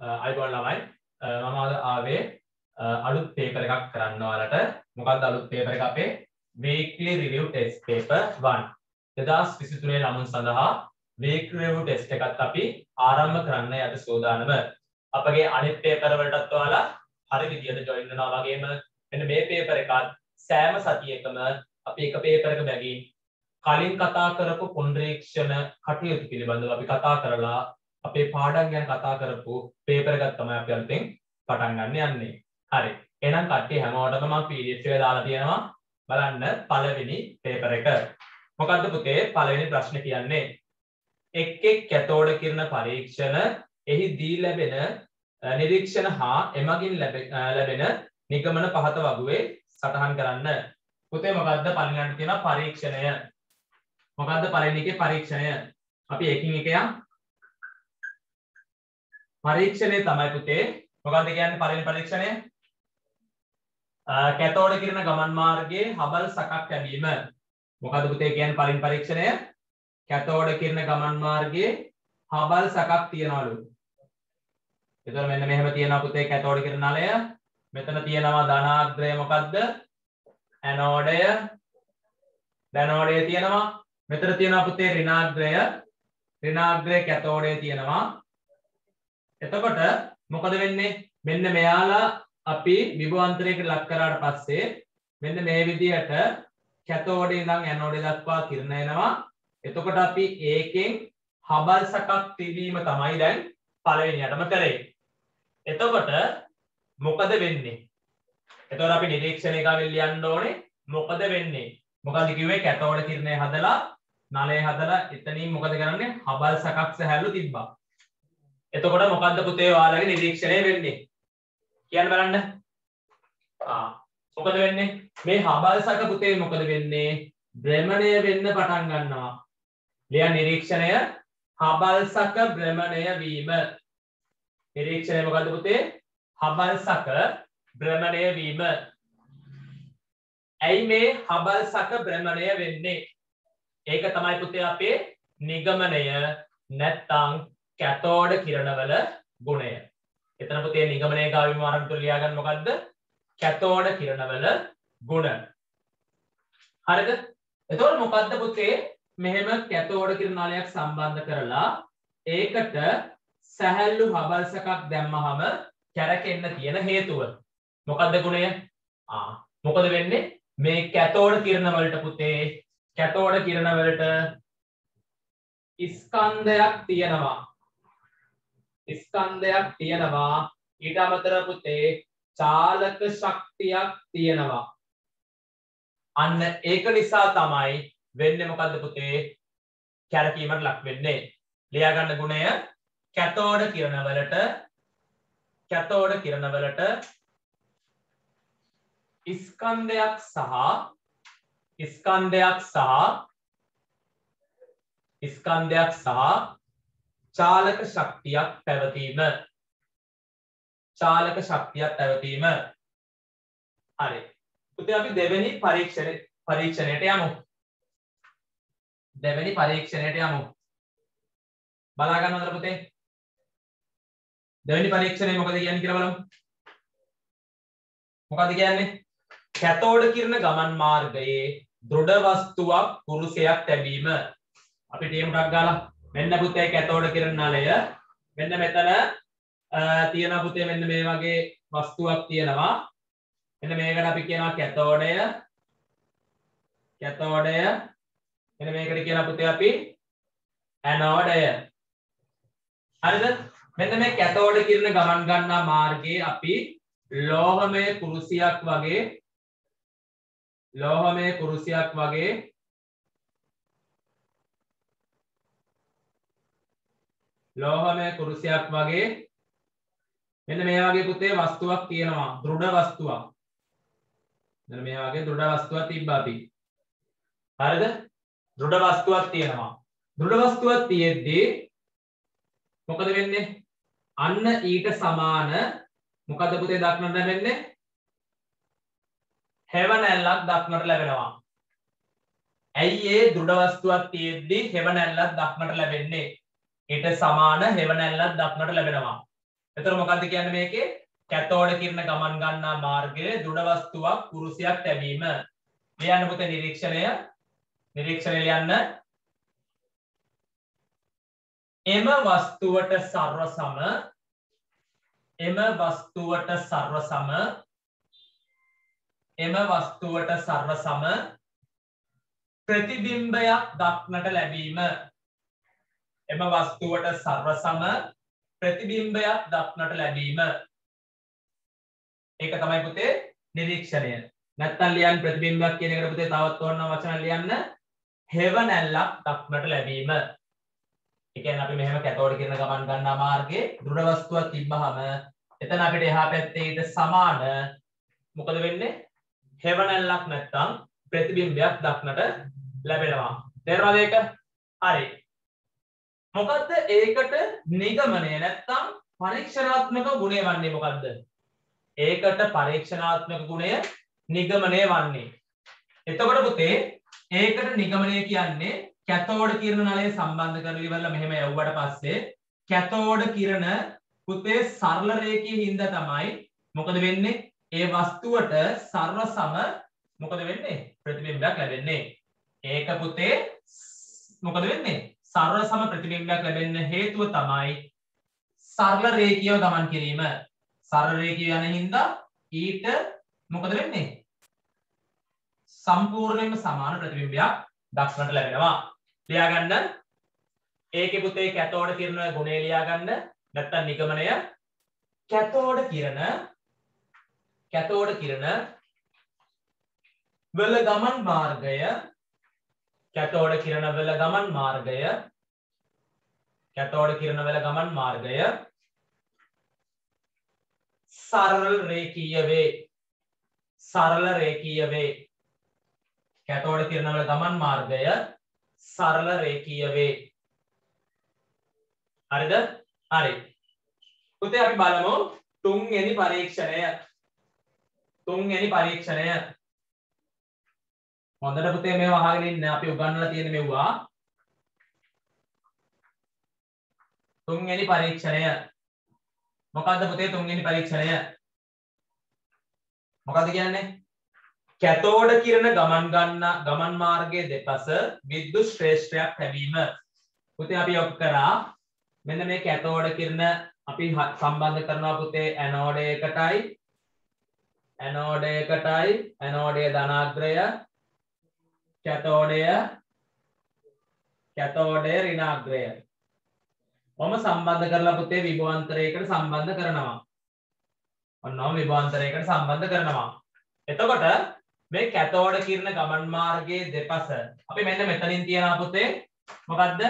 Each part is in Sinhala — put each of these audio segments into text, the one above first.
අයිබෝන් ළමයි. මම අද ආවේ අලුත් පේපර් එකක් කරන්න ඔයාලට. මොකක්ද අලුත් පේපර් එක අපේ? Weekly review test paper 1 2023 ළමුන් සඳහා weekly review test එකත් අපි ආරම්භ කරන්න යට සූදානම. අපගේ අනිත් පේපර් වලටත් ඔයාලා හරි විදියට ජොයින් වෙනවා වගේම මෙන්න මේ පේපර් එකත් සෑම සතියකම අපි එක පේපර් එක බැගින් කලින් කතා කරපු පුනරීක්ෂණ කටයුතු පිළිබඳව අපි කතා කරලා අපේ පාඩම් ගැන කතා කරපු පේපර් එකක් තමයි අපි අලුතෙන් පටන් ගන්න යන්නේ. හරි. එහෙනම් කට්ටිය හැමෝටම මම PDF එක දාලා තියෙනවා. බලන්න පළවෙනි පේපර් එක. මොකද්ද පුතේ පළවෙනි ප්‍රශ්නේ කියන්නේ? එක් එක් කැතෝඩ කිරණ පරීක්ෂණ එහි දී ලැබෙන නිරීක්ෂණ හා එමගින් ලැබෙන නිගමන පහත වගුවේ සටහන් කරන්න. පුතේ මොකද්ද පළවෙනිට තියෙන පරීක්ෂණය? මොකද්ද පළවෙනි එකේ පරීක්ෂණය? අපි එකින් එක යම් පරීක්ෂණය තමයි පුතේ. මොකක්ද කියන්නේ පළවෙනි පරීක්ෂණය? කැතෝඩ කිරණ ගමන් මාර්ගයේ හබල් සකක් ලැබීම. මොකද පුතේ කියන්නේ පළවෙනි පරීක්ෂණය? කැතෝඩ කිරණ ගමන් මාර්ගයේ හබල් සකක් තියනවලු. එතකොට මෙන්න මෙහෙම තියෙනවා පුතේ කැතෝඩ කිරණ නලය. මෙතන තියෙනවා ධනාග්‍රය මොකද්ද? ඇනෝඩය. ධනෝඩය තියෙනවා. මෙතන තියෙනවා පුතේ ඍණාග්‍රය. ඍණාග්‍රය කැතෝඩය තියෙනවා. එතකොට මොකද වෙන්නේ? මෙන්න මෙයාලා අපි විභවාන්තරයකට ලක් කරාට පස්සේ මෙන්න මේ විදිහට කැතෝඩේ ඉඳන් ඇනෝඩේ දක්වා කිරණ එනවා. එතකොට අපි ඒකෙන් හබල් සකක් තිබීම තමයි දැන් පළවෙනියටම කරේ. එතකොට මොකද වෙන්නේ? එතකොට අපි නිරීක්ෂණය කරලා ලියන්න ඕනේ මොකද වෙන්නේ? මොකද කිව්වේ? කැතෝඩ කිරණය හදලා නලය හදලා එතනින් මොකද කරන්නේ? හබල් සකක් සැහැල්ලු තිබ්බා. එතකොට මොකද්ද පුතේ ඔයාලගේ නිරීක්ෂණය වෙන්නේ? කියන්න බලන්න. ආ මොකද වෙන්නේ? මේ හබල්සක පුතේ මොකද වෙන්නේ? භ්‍රමණය වෙන්න පටන් ගන්නවා. ලියන නිරීක්ෂණය හබල්සක භ්‍රමණය වීම. නිරීක්ෂණය මොකද්ද පුතේ? හබල්සක භ්‍රමණය වීම. ඇයි මේ හබල්සක භ්‍රමණය වෙන්නේ? ඒක තමයි පුතේ අපේ නිගමනය නැත්තං කැතෝඩ කිරණවල ගුණය. එතන පුතේ නිගමනය ගාවිම ආරම්භ ලියාගන්න මොකද්ද? කැතෝඩ කිරණවල ගුණ. හරිද? එතකොට මොකද්ද පුතේ මෙහෙම කැතෝඩ කිරණාලයක් සම්බන්ධ කරලා ඒකට සැහැල්ලු හබල්සකක් දැම්මහම කැරකෙන්න තියෙන හේතුව. මොකද්ද ගුණය? ආ මොකද වෙන්නේ? මේ කැතෝඩ කිරණ වලට පුතේ කැතෝඩ කිරණ වලට ස්කන්ධයක් තියෙනවා. ස්කන්ධයක් තියෙනවා. ඊට අමතර පුතේ චාලක ශක්තියක් තියෙනවා. අන්න ඒක නිසා තමයි වෙන්නේ මොකද්ද පුතේ? කැරකීමට ලක් වෙන්නේ. ලියා ගන්න ගුණය කැතෝඩ කිරණ වලට කැතෝඩ කිරණ වලට ස්කන්ධයක් සහ ස්කන්ධයක් සහ ස්කන්ධයක් සහ චාලක ශක්තියක් පැවතීම. චාලක ශක්තියක් පැවතීම. හරි. පුතේ අපි දෙවෙනි පරීක්ෂණ පරීක්ෂණයට යමු. දෙවෙනි පරීක්ෂණයට යමු. බලා ගන්න හොඳට පුතේ දෙවෙනි පරීක්ෂණය මොකද කියන්නේ කියලා බලමු. මොකද කියන්නේ? කැතෝඩ කිරණ ගමන් මාර්ගයේ දෘඩ වස්තුවක් පුරුෂයක් තැබීම. අපි ටීම් ටක් ගාලා මෙන්න පුතේ කැතෝඩ කිරණ නලය. මෙන්න මෙතන තියෙන පුතේ මෙන්න මේ වගේ වස්තුවක් තියෙනවා. මෙන්න මේකට අපි කියනවා කැතෝඩය. කැතෝඩය. මෙන්න මේකට කියනවා පුතේ අපි ඇනෝඩය. හරිද? මෙන්න මේ කැතෝඩ කිරණ ගමන් ගන්නා මාර්ගයේ අපි ලෝහමය කුරුසියක් වගේ ලෝහමය කුරුසියක් වගේ ලෝහමය කුරුසියක් වගේ. මෙන්න මේ වගේ පුතේ වස්තුවක් තියෙනවා. දෘඩ වස්තුවක්. මෙන්න මේ වගේ දෘඩ වස්තුවක් තිබ්බා අපි. හරිද? දෘඩ වස්තුවක් තියෙනවා. දෘඩ වස්තුවක් තියෙද්දී මොකද වෙන්නේ? අන්න ඊට සමාන මොකද පුතේ දක්නට ලැබෙන්නේ? හෙවණැල්ලක් දක්නට ලැබෙනවා. ඇයි ඒ දෘඩ වස්තුවක් තියෙද්දී හෙවණැල්ලක් දක්නට ලැබෙන්නේ? ඊට සමාන හෙවණැල්ලක් දක්නට ලැබෙනවා. එතකොට මොකද්ද කියන්නේ මේකේ කැතෝඩ කිරණ ගමන් ගන්නා මාර්ගයේ දෘಢ වස්තුවක් කුරුසියක් තැබීම. ලියන්න පුතේ නිරීක්ෂණය. නිරීක්ෂණය ලියන්න. එම වස්තුවට සර්ව සම එම වස්තුවට සර්ව සම එම වස්තුවට සර්ව සම ප්‍රතිබිම්බයක් දක්නට ලැබීම එම වස්තුවට සර්ව සම ප්‍රතිබිම්බයක් දක්නට ලැබීම. ඒක තමයි පුතේ නිරීක්ෂණය. නැත්තම් ලියන්න ප්‍රතිබිම්බයක් කියන එකට පුතේ තවත් ඕන වචන ලියන්න. හෙවණැල්ලක් දක්නට ලැබීම. ඒ කියන්නේ අපි මෙහෙම කැතෝඩ කියන ගමන් ගන්නා මාර්ගයේ දෘಢ වස්තුවක් තිබ්බහම එතන අපිට එහා පැත්තේ ඊට සමාන මොකද වෙන්නේ? හෙවණැල්ලක් නැත්තම් ප්‍රතිබිම්බයක් දක්නට ලැබෙනවා. තේරෙනවද ඒක? හරි. මොකද්ද? ඒකට නිගමනය නැත්තම් පරීක්ෂණාත්මක ගුණය වන්නේ මොකද්ද? ඒකට පරීක්ෂණාත්මක ගුණය නිගමනය වන්නේ. එතකොට පුතේ ඒකට නිගමනය කියන්නේ කැතෝඩ කිරණ නලය සම්බන්ධ කරලා ඉවරලා මෙහෙම යවුවට පස්සේ කැතෝඩ කිරණ පුතේ සරල රේඛයේ හින්දා තමයි මොකද වෙන්නේ? ඒ වස්තුවට සර්ව සම මොකද වෙන්නේ? ප්‍රතිබිම්බයක් ලැබෙන්නේ. ඒක පුතේ මොකද වෙන්නේ? සර්ව සම ප්‍රතිබිම්බයක් ලැබෙන්න හේතුව තමයි සරල රේඛියව ගමන් කිරීම. සරල රේඛිය යන හින්දා ඊට මොකද වෙන්නේ? සම්පූර්ණයෙන්ම සමාන ප්‍රතිබිම්බයක් දක්නට ලැබෙනවා. ලියාගන්න. ඒකේ පුතේ කැතෝඩ කිරණ ගුණය ලියාගන්න. නැත්තම් නිගමනය කැතෝඩ කිරණ. කැතෝඩ කිරණ වල ගමන් මාර්ගය කැතෝඩ කිරණ වල ගමන් මාර්ගය. කැතෝඩ කිරණ වල ගමන් මාර්ගය. සරල රේඛීය වේ. සරල රේඛීය වේ. කැතෝඩ කිරණ වල ගමන් මාර්ගය සරල රේඛීය වේ. හරිද? හරි. පුතේ අපි බලමු තුන්වෙනි පරීක්ෂණය. තුන්වෙනි පරීක්ෂණය. හොඳට පුතේ මේව අහගෙන ඉන්න. අපි උගන්වලා තියෙන මෙව්වා. තුන්වෙනි පරීක්ෂණය. මොකද්ද පුතේ තුන්වෙනි පරීක්ෂණය? මොකද්ද කියන්නේ? කැතෝඩ කිරණ ගමන් ගන්න ගමන් මාර්ගයේ දෙපස විද්‍යුත් ශ්‍රේෂ්ඨයක් ලැබීම. පුතේ අපි ඔක් කරා. මෙන්න මේ කැතෝඩ කිරණ අපි සම්බන්ධ කරනවා පුතේ ඇනෝඩ එකටයි ඇනෝඩයකටයි ඇනෝඩය ධනාග්‍රය කැතෝඩය කැතෝඩය රිනාග්‍රය මම සම්බන්ධ කරලා පුතේ විභවන්තරයකට සම්බන්ධ කරනවා. ඔන්නෝම විභවන්තරයකට සම්බන්ධ කරනවා. එතකොට මේ කැතෝඩ කිරණ ගමන් මාර්ගයේ දෙපස අපි මෙන්න මෙතනින් තියනවා පුතේ. මොකද්ද?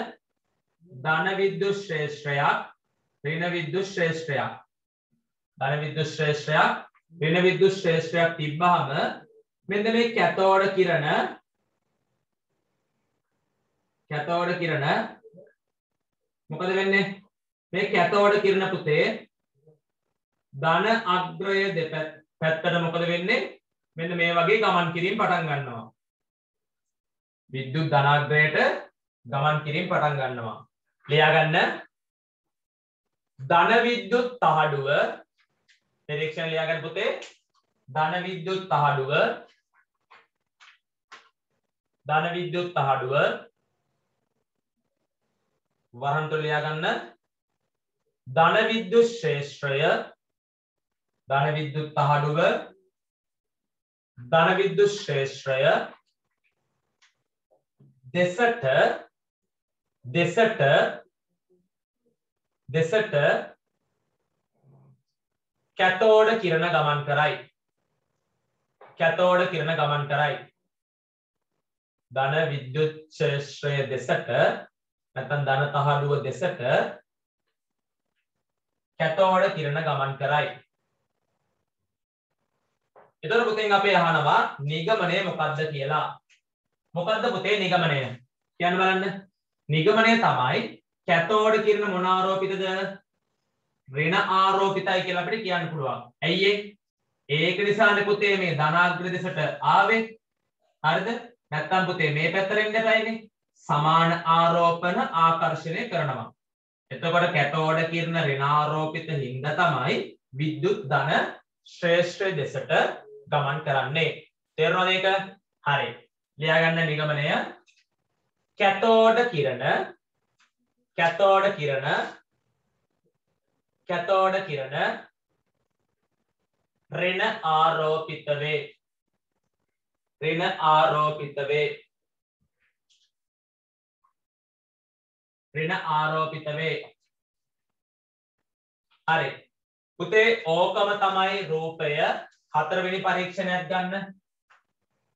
ධන විද්‍යුත් ශ්‍රේෂ්ඨයක් ඍණ විද්‍යුත් ශ්‍රේෂ්ඨයක්. ධන විද්‍යුත් ශ්‍රේෂ්ඨයක් වෙන විද්‍යුත් ශ්‍රේෂ්ඨයක් තිබ්බහම මෙන්න මේ කැතෝඩ කිරණ කැතෝඩ කිරණ. මොකද වෙන්නේ? මේ කැතෝඩ කිරණ පුතේ ධන අග්‍රය දෙපැත්තට මොකද වෙන්නේ? මෙන්න මේ වගේ ගමන් කිරීම පටන් ගන්නවා. විද්‍යුත් ධනාග්‍රයට ගමන් කිරීම පටන් ගන්නවා. ලියාගන්න. ධන විද්‍යුත් තහඩුව. නිරීක්ෂණ ලියාගන්න පුතේ. ධන විද්‍යුත් තහඩුව. ධන විද්‍යුත් තහඩුව. වරන්ට ලියාගන්න ධන විද්‍යුත් ශ්‍රේෂ්ඨය ධන විද්‍යුත් තහඩුව ධන විද්‍යුත් ශ්‍රේෂ්ඨය දෙසට දෙසට දෙසට කැතෝඩ කිරණ ගමන් කරයි. කැතෝඩ කිරණ ගමන් කරයි. ධන විද්‍යුත් ක්ෂේත්‍රය දෙසට නැත්නම් ධන තහඩුව දෙසට කැතෝඩ කිරණ ගමන් කරයි එතකොට පුතෙන් අපේ අහනවා නිගමනය මොකද්ද කියලා මොකද්ද පුතේ නිගමනය කියන්න බලන්න නිගමනය තමයි කැතෝඩ කිරණ මොන ආරෝපිතද ඍණ ආරෝපිතයි කියලා අපිට කියන්න පුළුවන්. ඇයි ඒක නිසානේ පුතේ මේ ධනාග්‍ර දෙසට ආවේ. හරිද? නැත්තම් පුතේ මේ පැත්තට එන්න එපායිනේ. සමාන ආරෝපණ ආකර්ෂණය කරනවා. එතකොට කැතෝඩ කිරණ ඍණාරෝපිත හින්දා තමයි විද්‍යුත් ධන ශ්‍රේෂ්ඨ දෙසට ගමන් කරන්නේ. තේරුණාද ඒක? හරි. ලියාගන්න නිගමනය කැතෝඩ කිරණ කැතෝඩ කිරණ කැතෝඩ කිරණ ඍණ ආරෝපිත වේ. ඍණ ආරෝපිත වේ. ඍණ ආරෝපිත වේ. හරි. පුතේ ඕකම තමයි රූපය හතරවෙනි පරීක්ෂණයක් ගන්න.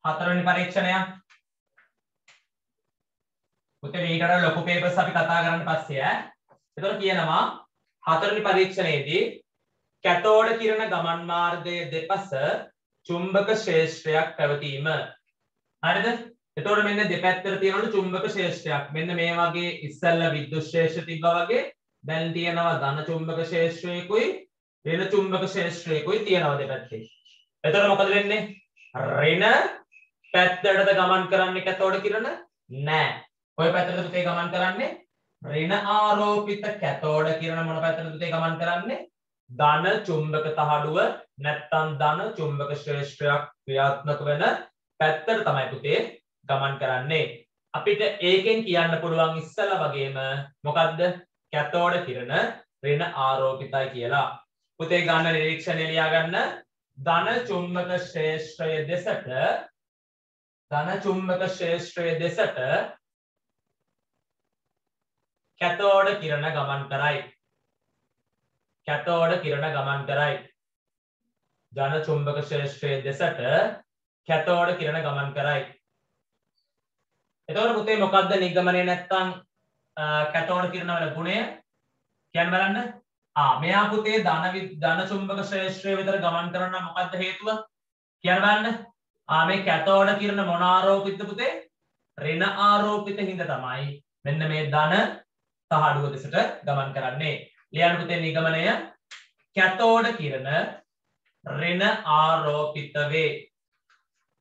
හතරවෙනි පරීක්ෂණයක්. පුතේ මේකට ලොකු පේපර්ස් අපි කතා කරන්න පස්සේ ඈ. එතකොට කියනවා හතරවෙනි පරීක්ෂණයේදී කැතෝඩ කිරණ ගමන් මාර්ගයේ දෙපස චුම්බක ශේෂ්ත්‍රයක් පැවතීම. හරිද? එතකොට මෙන්න දෙපැත්තට තියෙනවලු චුම්බක ශේෂ්ත්‍රයක්. මෙන්න මේ වගේ ඉස්සල්ලා විද්‍යුත් ශේෂ්ත්‍ර තිබ්බා වගේ දැන් තියෙනවා ධන චුම්බක ශේෂ්ත්‍රයකුයි ඍණ චුම්බක ශේෂ්ත්‍රයකුයි තියෙනවා දෙපැත්තේ. එතකොට මොකද වෙන්නේ? ඍණ පැත්තටද ගමන් කරන්නේ කැතෝඩ කිරණ? නෑ. කොයි පැත්තටද පුතේ ගමන් කරන්නේ? ඍණ ආරෝපිත කැතෝඩ කිරණ මොන පැත්තටද පුතේ ගමන් කරන්නේ? ධන චුම්බක තහඩුව නැත්තම් ධන චුම්බක ශ්‍රේෂ්ඨයක් ක්‍රියාත්මක වෙන පැත්තට තමයි පුතේ ගමන් කරන්නේ. අපිට ඒකෙන් කියන්න පුළුවන් ඉස්සලා වගේම මොකද්ද? කැතෝඩ කිරණ ඍණ ආරෝපිතයි කියලා. පුතේ ගන්න නිරීක්ෂණය ලියා ගන්න ධන චුම්බක ශ්‍රේෂ්ඨය දෙසට ධන චුම්බක ශ්‍රේෂ්ඨය දෙසට කැතෝඩ කිරණ ගමන් කරයි. කැතෝඩ කිරණ ගමන් කරයි. ධන චුම්බක ශ්‍රේෂ්ඨය දෙසට කැතෝඩ කිරණ ගමන් කරයි. එතකොට පුතේ මොකක්ද නිගමනය නැත්තම් කැතෝඩ කිරණ වල ගුණය කියන්න බලන්න. ආ මෙයා පුතේ ධන ධන චුම්බක ශ්‍රේෂ්ඨය විතර ගමන් කරන්න මොකක්ද හේතුව? කියන්න බලන්න. ආ මේ කැතෝඩ කිරණ මොන ආරෝපිතද පුතේ? ඍණ ආරෝපිත හින්දා තමයි මෙන්න මේ ධන තහඩුව දෙසට ගමන් කරන්නේ. ලියන්න පුතේ නිගමනය කැතෝඩ කිරණ ඍණ ආරෝපිත වේ.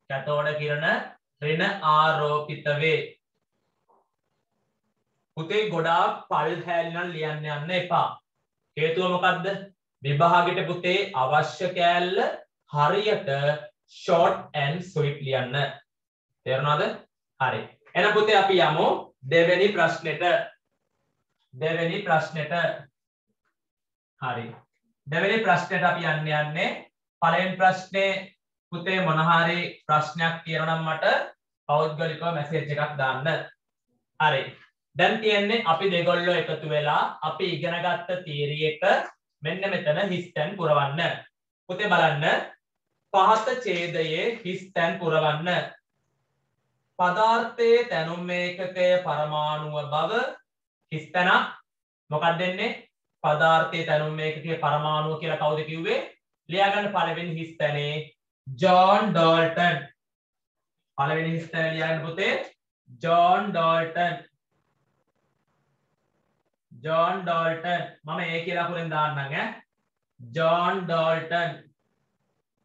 කැතෝඩ කිරණ ඍණ ආරෝපිත වේ. පුතේ ගොඩාක් පල් හැලිනම් ලියන්න යන්න එපා. හේතුව මොකක්ද? විභාගෙට පුතේ අවශ්‍ය කෑල්ල හරියට ෂෝට් ඇන්ඩ් ස්වීට් ලියන්න. තේරුණාද? හරි. එහෙනම් පුතේ අපි යමු දෙවෙනි ප්‍රශ්නෙට. දෙවෙනි ප්‍රශ්නෙට. හරි. දෙවෙනි ප්‍රශ්නෙට අපි යන්න යන්නේ පළවෙනි ප්‍රශ්නේ පුතේ මොන හරි ප්‍රශ්නයක් කියනවා නම් මට පෞද්ගලිකව මැසේජ් එකක් දාන්න. හරි. දැන් තියෙන්නේ අපි දෙගොල්ලෝ එකතු වෙලා අපි ඉගෙන ගත්ත තියරි එක මෙන්න මෙතන හිස් තැන් පුරවන්න. පුතේ බලන්න පහත ඡේදයේ හිස් තැන් පුරවන්න. පදාර්ථයේ තැනුම් ඒකකය පරමාණුව බව හිස් තැනක් මොකක්ද දෙන්නේ? පදාර්ථයේ තැනුම් ඒකකයේ පරමාණුව කියලා කවුද කිව්වේ? ලියාගන්න පළවෙනි හිස් තැනේ ජෝන් ඩෝල්ටන් පළවෙනි හිස් තැන ලියන්න පුතේ ජෝන් ඩෝල්ටන් ජෝන් ඩෝල්ටන් මම ඒ කියලා පුරෙන් දාන්නම් ඈ. ජෝන් ඩෝල්ටන්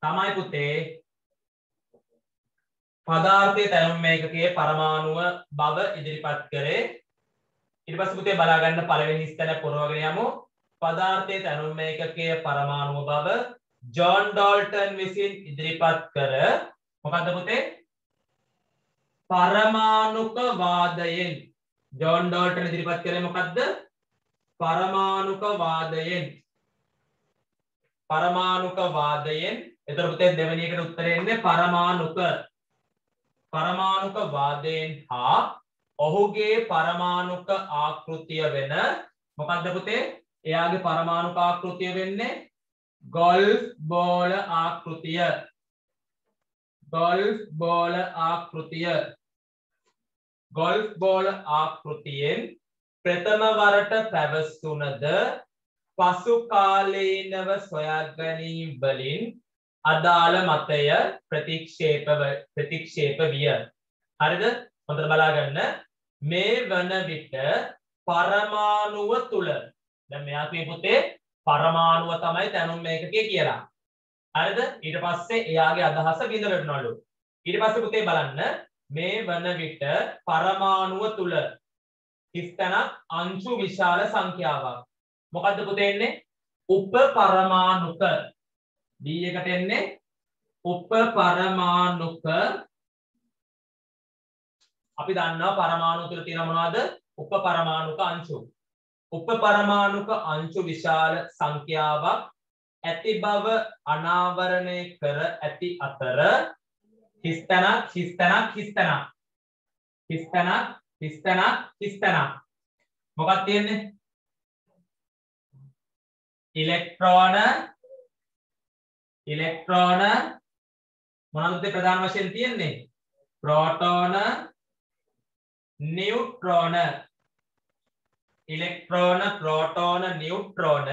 තමයි පුතේ පදාර්ථයේ තැනුම් ඒකකයේ පරමාණුව බව ඉදිරිපත් කරේ. ඊට පස්සේ පුතේ බලා ගන්න පළවෙනි ස්තන පුරවගෙන යමු. පදාර්ථයේ තැනුම් ඒකකයේ පරමාණුව බව ජෝන් ඩෝල්ටන් විසින් ඉදිරිපත් කර මොකද්ද පුතේ? පරමාණුක වාදයෙන් ජෝන් ඩෝල්ටන් ඉදිරිපත් කරේ මොකද්ද? පරමාණුක වාදයෙන් පරමාණුක වාදයෙන් එතකොට පුතේ දෙවෙනි එකට උත්තරේ එන්නේ පරමාණුක පරමාණුක වාදයෙන් හා ඔහුගේ පරමාණුක ආකෘතිය වෙන මොකක්ද පුතේ? එයාගේ පරමාණුක ආකෘතිය වෙන්නේ ගොල්ෆ් බෝල ආකෘතිය ගොල්ෆ් බෝල ආකෘතිය ගොල්ෆ් බෝල ආකෘතියෙන් ප්‍රථම වරට පැවසුනද පසු කාලීනව සොයා ගැනීම් වලින් අදාළ මතය ප්‍රතික්ෂේප ප්‍රතික්ෂේප විය. හරිද? හොඳට බලාගන්න. මේ වන විට පරමාණුව තුල දැන් මෙයා කියේ පුතේ පරමාණුව තමයි තැනුම් මේකකේ කියලා. හරිද? ඊට පස්සේ එයාගේ අදහස බිඳ වැටෙනවලු. ඊට පස්සේ පුතේ බලන්න මේ වන විට පරමාණුව තුල හිස්තැනක් අංශු විශාල සංඛ්‍යාවක් මොකද්ද පුතේ එන්නේ උප පරමාණුක D එකට එන්නේ උප පරමාණුක අපි දන්නවා පරමාණු තුළ තියෙන මොනවද උප පරමාණුක අංශු උප පරමාණුක අංශු විශාල සංඛ්‍යාවක් ඇති බව අනාවරණය කර ඇති අතර හිස්තැනක් හිස්තැනක් හිස්තැනක්. හිස්තැනක් හිස්තැනක් හිස්තැනක්. මොකක් තියෙන්නේ? ඉලෙක්ට්‍රෝන ඉලෙක්ට්‍රෝන. මොනවද ප්‍රධාන වශයෙන් තියෙන්නේ? ප්‍රෝටෝන නියුට්‍රෝන ඉලෙක්ට්‍රෝන ප්‍රෝටෝන නියුට්‍රෝන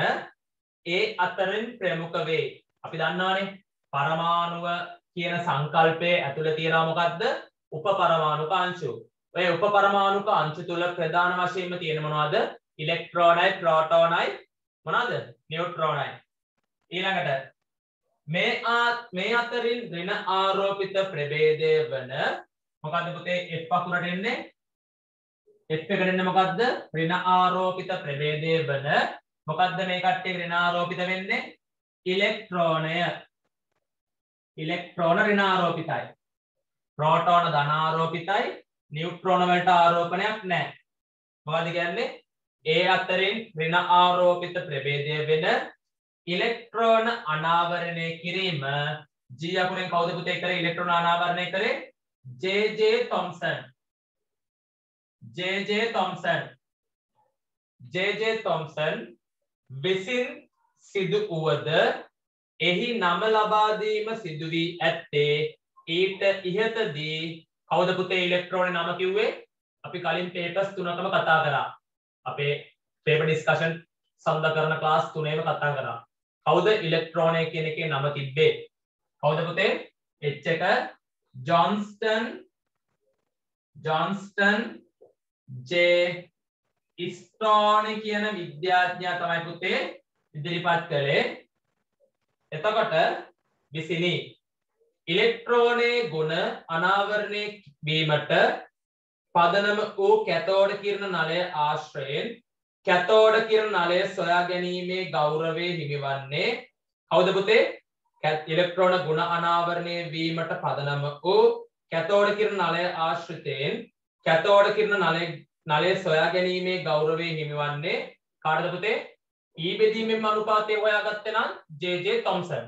ඒ අතරින් ප්‍රමුඛ වේ. අපි දන්නවානේ පරමාණුව කියන සංකල්පය ඇතුළේ තියෙනවා මොකද්ද? උපපරමාණුක අංශු. ඔය උපපරමාණුක අංශු තුල ප්‍රධාන වශයෙන්ම තියෙන මොනවද? ඉලෙක්ට්‍රෝනයි ප්‍රෝටෝනයි මොනවද? නියුට්‍රෝනයි ඊළඟට මේ මේ අතරින් ඍණ ආරෝපිත ප්‍රභේදය වන මොකද්ද පුතේ? F අකුරට එන්නේ F එකට එන්නේ මොකද්ද? ඍණ ආරෝපිත ප්‍රභේදය වන මොකද්ද මේ කට්ටිය ඍණ ආරෝපිත වෙන්නේ? ඉලෙක්ට්‍රෝනය. ඉලෙක්ට්‍රෝන ඍණ ආරෝපිතයි. ප්‍රෝටෝන ධන ආරෝපිතයි. නියුට්‍රෝන වලට ආරෝපණයක් නැහැ. මොකද කියන්නේ? ඒ අතරින් ඍණ ආරෝපිත ප්‍රභේදය වෙන ඉලෙක්ට්‍රෝන අනාවරණය කිරීම. G අකුරෙන් කවුද පුතේ කරේ? ඉලෙක්ට්‍රෝන අනාවරණය කරේ? JJ Thomson JJ Thomson JJ Thomson විසින් සිදු වුවද එහි නම ලබා දීම සිදු වී ඇත්තේ ඊට ඉහතදී කවුද පුතේ ඉලෙක්ට්‍රෝන නම කිව්වේ? අපි කලින් පේපර්ස් තුනකම කතා කරා අපේ පේපර් ඩිස්කෂන් සඳ කරන ක්ලාස් තුනේම කතා කරා කවුද ඉලෙක්ට්‍රෝනය කියන එකේ නම තිබ්බේ? කවුද පුතේ? H එක ජොන්ස්ටන් ජොන්ස්ටන් J ස්ටෝනි කියන විද්‍යාඥයා තමයි පුතේ ඉදිරිපත් කළේ. එතකොට විසිනි. ඉලෙක්ට්‍රෝනයේ ගුණ අනාවරණය වීමට පදනම වූ කැතෝඩ කිරණ නලය ආශ්‍රයෙන් කැතෝඩ කිරණ නලය සොයා ගැනීමේ ගෞරවය හිමිවන්නේ කවුද පුතේ? ඉලෙක්ට්‍රෝන ගුණ අනාවරණය වීමට පදනම වූ කැතෝඩ කිරණ නලය ආශ්‍රිතයෙන් කැතෝඩ කිරණ නලය නලය සොයා ගැනීමේ ගෞරවය හිමිවන්නේ කාටද පුතේ ඊ බෙදීමෙන් අනුපාතය හොයාගත්තේ නම් ජේ.ජේ තොම්සන්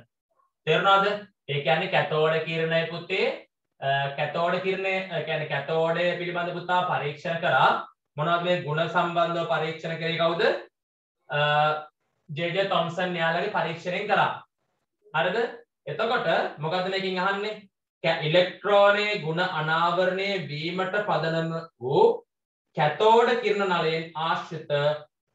තේරුණාද? ඒ කියන්නේ කැතෝඩ කිරණය පුතේ කැතෝඩ කිරණය කියන්නේ කැතෝඩය පිළිබඳ පුතා පරීක්ෂණ කරා. මොනවද මේ ಗುಣ සම්බන්ධව පරීක්ෂණ කරේ කවුද? ජේ.ජේ තොම්සන් යාළුවගේ පරීක්ෂණයෙන් කරා. හරිද? එතකොට මොකද්ද මේකෙන් අහන්නේ? ඉලෙක්ට්‍රෝනයේ ಗುಣ අනාවරණය වීමට පදනම වූ කැතෝඩ කිරණ නලයෙන් ආශ්‍රිත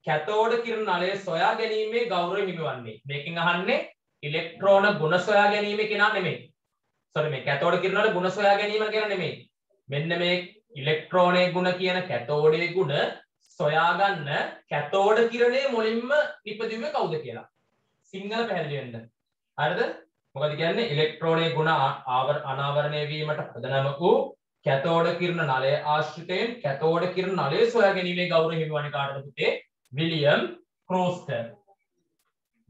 කැතෝඩ කිරණ නලය සොයා ගැනීමේ ගෞරවය හිමිවන්නේ මේකෙන් අහන්නේ ඉලෙක්ට්‍රෝන ගුණ සොයා ගැනීම කෙනා නෙමෙයි. සොරි මේ කැතෝඩ කිරණ වල ගුණ සොයා ගැනීම කියන නෙමෙයි. මෙන්න මේ ඉලෙක්ට්‍රෝනයේ ගුණ කියන කැතෝඩයේ ගුණ සොයාගන්න කැතෝඩ කිරණේ මුලින්ම ඉපදුවේ කවුද කියලා. සිංහල පැහැදිලි වෙන්න. හරිද? මොකද කියන්නේ? ඉලෙක්ට්‍රෝනයේ ගුණ ආවර අනාවරණය වීමට පදනම වූ කැතෝඩ කිරණ නලය ආශ්‍රිතයෙන් කැතෝඩ කිරණ නලය සොයා ගැනීමේ ගෞරවය හිමිවන්නේ කාටද පුතේ? විලියම් ක්‍රෝස්ටර්.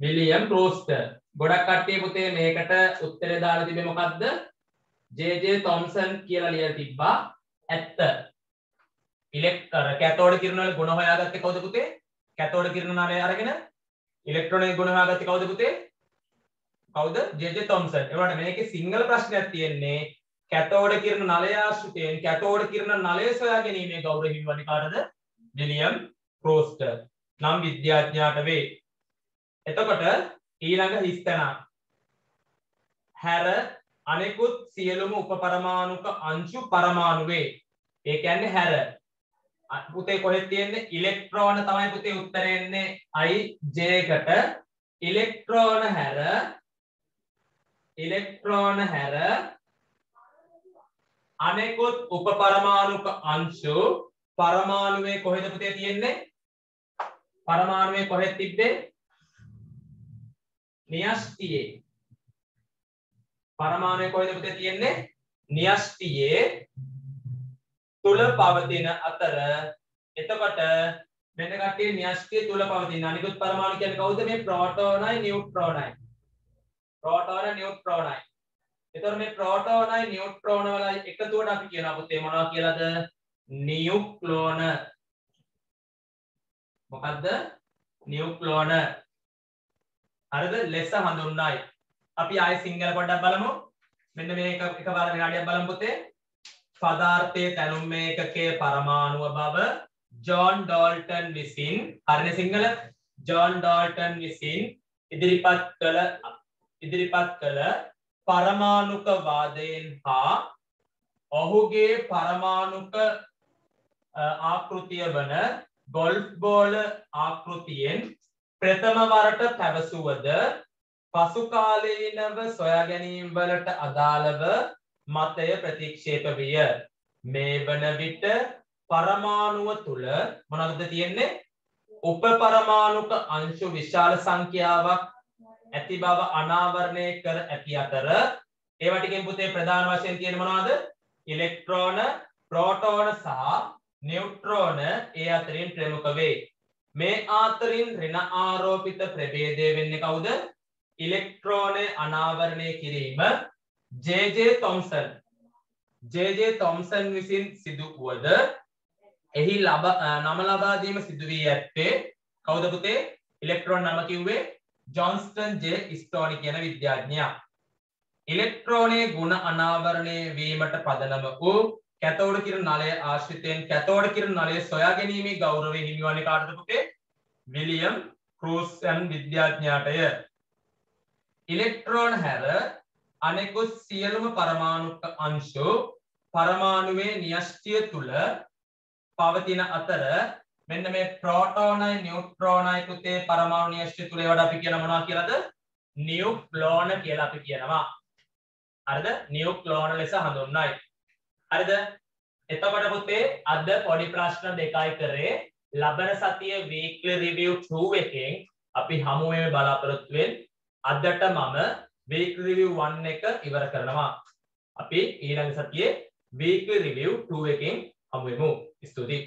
විලියම් ක්‍රෝස්ටර්. ගොඩක් කට්ටිය පුතේ මේකට උත්තරේ දාලා තිබේ මොකද්ද? ජේ.ජේ තොම්සන් කියලා ලියලා තිබ්බා. ඇත්ත. ඉලෙක්ට්‍ර කැතෝඩ කිරණ වල ගුණ හොයාගත්තේ කවුද පුතේ? කැතෝඩ කිරණ නලය අරගෙන ඉලෙක්ට්‍රෝනයේ ගුණ හොයාගත්තේ කවුද පුතේ? කවුද ජේ.ජේ තොම්සන් ඒවට මේකේ සිංහල ප්‍රශ්නයක් තියෙන්නේ. කැතෝඩ කිරණ නලය ආශ්‍රිතයෙන් කැතෝඩ කිරණ නලය සොයා ගැනීමේ ගෞරව හිමිවන්නේ කාටද? විලියම් ක්‍රෝස්ටර් නම් විද්‍යාඥයාට වේ. එතකොට ඊළඟ හිස්තැනක් හැර අනෙකුත් සියලුම උපපරමාණුක අංශු පරමාණුවේ ඒ කියන්නේ හැර. පුතේ කොහෙද තියෙන්නේ? ඉලෙක්ට්‍රෝන තමයි පුතේ උත්තරේ එන්නේ. I j එකට ඉලෙක්ට්‍රෝන හැර ඉලෙක්ට්‍රෝන හැර අනෙකුත් උපපරමාණුක අංශු පරමාණුවේ කොහෙද පුතේ තියෙන්නේ? පරමාණුවේ කොහෙද තිබ්බේ? න්‍යෂ්ටියේ පරමාණුවේ කොහෙද පුතේ තියෙන්නේ? න්‍යෂ්ටියේ තුල පවතින අතර එතකොට මෙන්න කට්ටිය න්‍යෂ්ටිය තුල පවතින අනිකුත් පරමාණු කියන්නේ කවුද? මේ ප්‍රෝටෝනයි නියුට්‍රෝනයි. ප්‍රෝටෝන නියුට්‍රෝනයි. එතකොට මේ ප්‍රෝටෝනයි නියුට්‍රෝන වල එකතුවට අපි කියනවා. පුතේ මොනවා කියලාද? නියුක්ලෝන. මොකද්ද? නියුක්ලෝන. හරිද? ලෙස හඳුන්වයි. අපි ආයෙ සිංහල පොඩ්ඩක් බලමු. මෙන්න මේක එකපාර විනාඩියක් බලමු පුතේ. පදාර්ථයේ තැනුම් මේකකයේ පරමාණුව බව. ජෝන් ඩෝල්ටන් විසින් හරිනේ සිංහල. ජෝන් ඩෝල්ටන් විසින් ඉදිරිපත් කළ ඉදිරිපත් කළ පරමාණුක වාදයෙන් හා ඔහුගේ පරමාණුක ආකෘතිය වන ගොල්ෆ් බෝල ආකෘතියෙන් ප්‍රථම වරට පැවසුවද පසුකාලීනව සොයා ගැනීම් වලට අදාළව මතය ප්‍රතික්ෂේප විය. මේ වන විට පරමාණුව තුළ මොනවද තියෙන්නේ? උප පරමාණුක අංශු විශාල සංඛ්‍යාවක් ඇති බව අනාවරණය කර ඇති අතර ඒවා ටිකෙන් පුතේ ප්‍රධාන වශයෙන් තියෙන මොනවද? ඉලෙක්ට්‍රෝන, ප්‍රෝටෝන සහ නියුට්‍රෝන ඒ අතරින් ප්‍රමුඛ වේ. මේ අතරින් ඍණ ආරෝපිත ප්‍රභේදය වෙන්නේ කවුද? ඉලෙක්ට්‍රෝනය අනාවරණය කිරීම ජේ.ජේ. Thomson J.J.. තොම්සන් විසින් සිදු වුවද එහි ලබ නම ලබා දීම සිදු වී ඇත්තේ කවුද පුතේ? ඉලෙක්ට්‍රෝන නම කිව්වේ ජොන්ස්ටන් ජේ ස්ටෝනි කියන විද්‍යාඥයා. ඉලෙක්ට්‍රෝනයේ ගුණ අනාවරණය වීමට පදනම වූ කැතෝඩ කිරණ නලය ආශ්‍රිතයෙන් කැතෝඩ කිරණ නලය සොයා ගැනීමේ ගෞරවය හිමිවන්නේ කාටද පුතේ? විලියම් ක්‍රූස්යන් විද්‍යාඥයාටය. ඉලෙක්ට්‍රෝන හැර අනෙකුත් සියලුම පරමාණුක අංශු පරමාණුවේ න්‍යෂ්ටිය තුල පවතින අතර මෙන්න මේ ප්‍රෝටෝනයි නියුට්‍රෝනයි පුතේ පරමාණු න්‍යෂ්ටිය තුල ඒවට අපි කියන මොනවා කියලාද? නියුක්ලෝන කියලා අපි කියනවා. හරිද? නියුක්ලෝන ලෙස හඳුන්වයි. හරිද? එතකොට පුතේ අද පොඩි ප්‍රශ්න දෙකයි කරේ. ලබන සතිය weekly review 2 එකෙන් අපි හමු වෙමු බලාපොරොත්තු වෙන්නේ අදට මම weekly review 1 එක ඉවර කරනවා. අපි ඊළඟ සතියේ weekly review 2 එකෙන් හමු වෙමු. ස්තුතියි.